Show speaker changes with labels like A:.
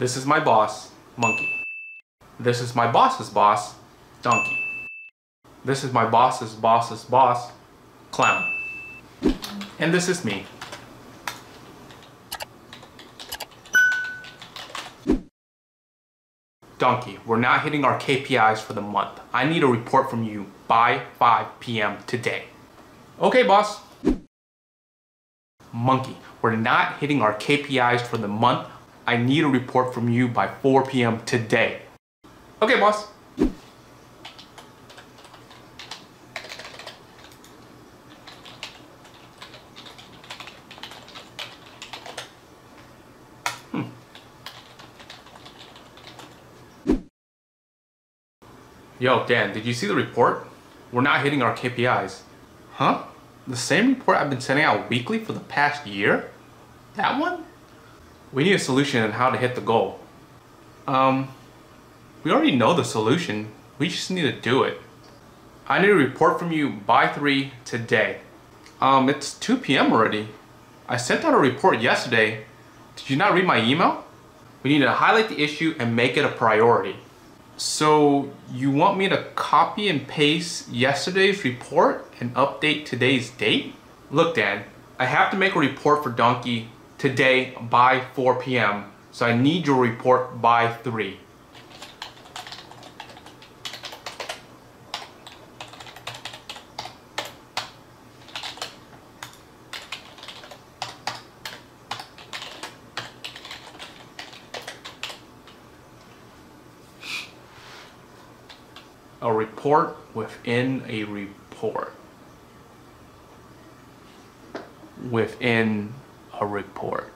A: This is my boss, Monkey. This is my boss's boss, Donkey. This is my boss's boss's boss, Clown. And this is me. Donkey, we're not hitting our KPIs for the month. I need a report from you by 5 p.m. today. Okay, boss. Monkey, we're not hitting our KPIs for the month. I need a report from you by 4 p.m. today. Okay, boss. Hmm. Yo, Dan, did you see the report? We're not hitting our KPIs. Huh? The same report I've been sending out weekly for the past year? That one? We need a solution on how to hit the goal. Um, we already know the solution. We just need to do it. I need a report from you by 3 today. Um, it's 2 p.m. already. I sent out a report yesterday. Did you not read my email? We need to highlight the issue and make it a priority. So you want me to copy and paste yesterday's report and update today's date? Look Dan, I have to make a report for Donkey today by 4 p.m. So I need your report by 3. a report within a report within a report.